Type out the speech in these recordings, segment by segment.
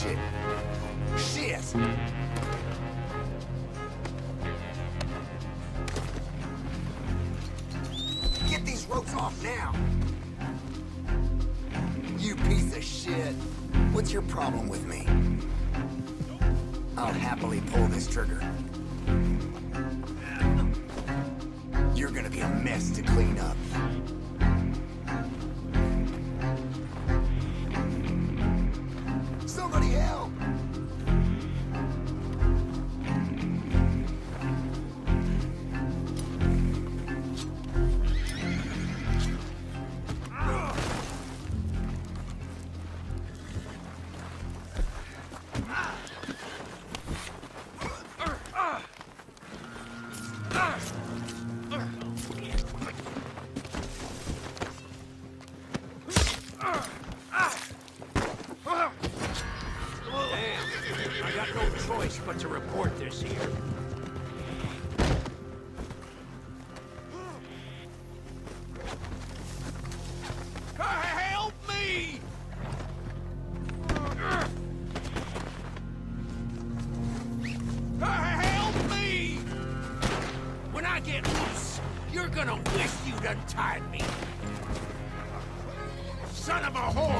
Watch it. Shit! Get these ropes off now! You piece of shit! What's your problem with me? I'll happily pull this trigger. Son of a whore!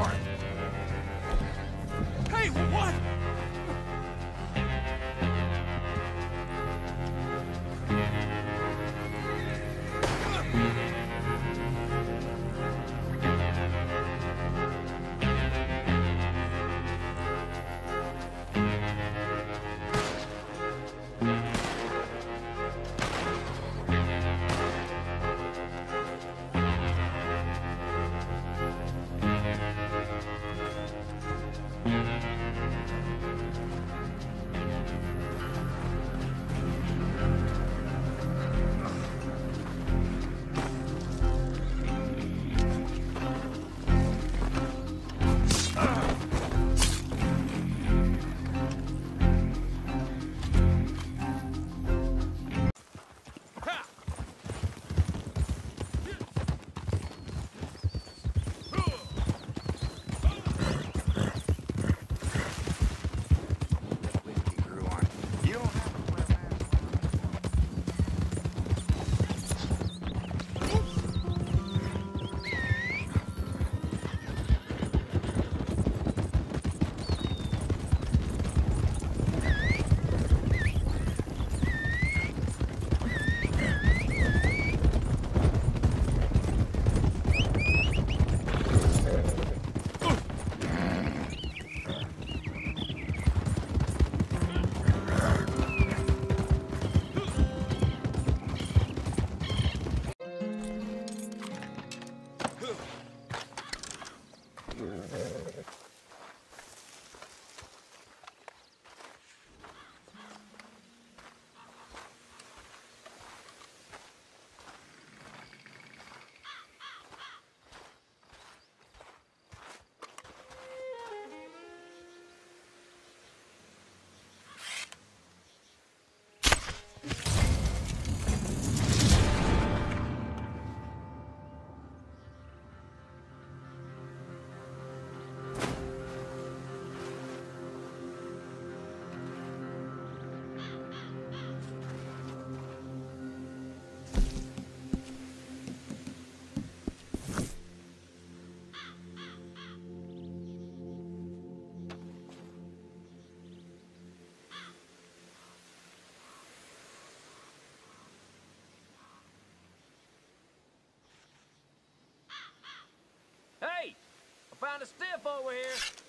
Found a stiff over here.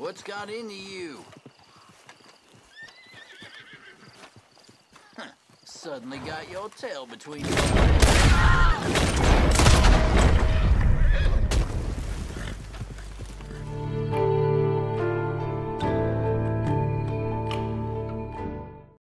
What's got into you? Suddenly got your tail between your legs.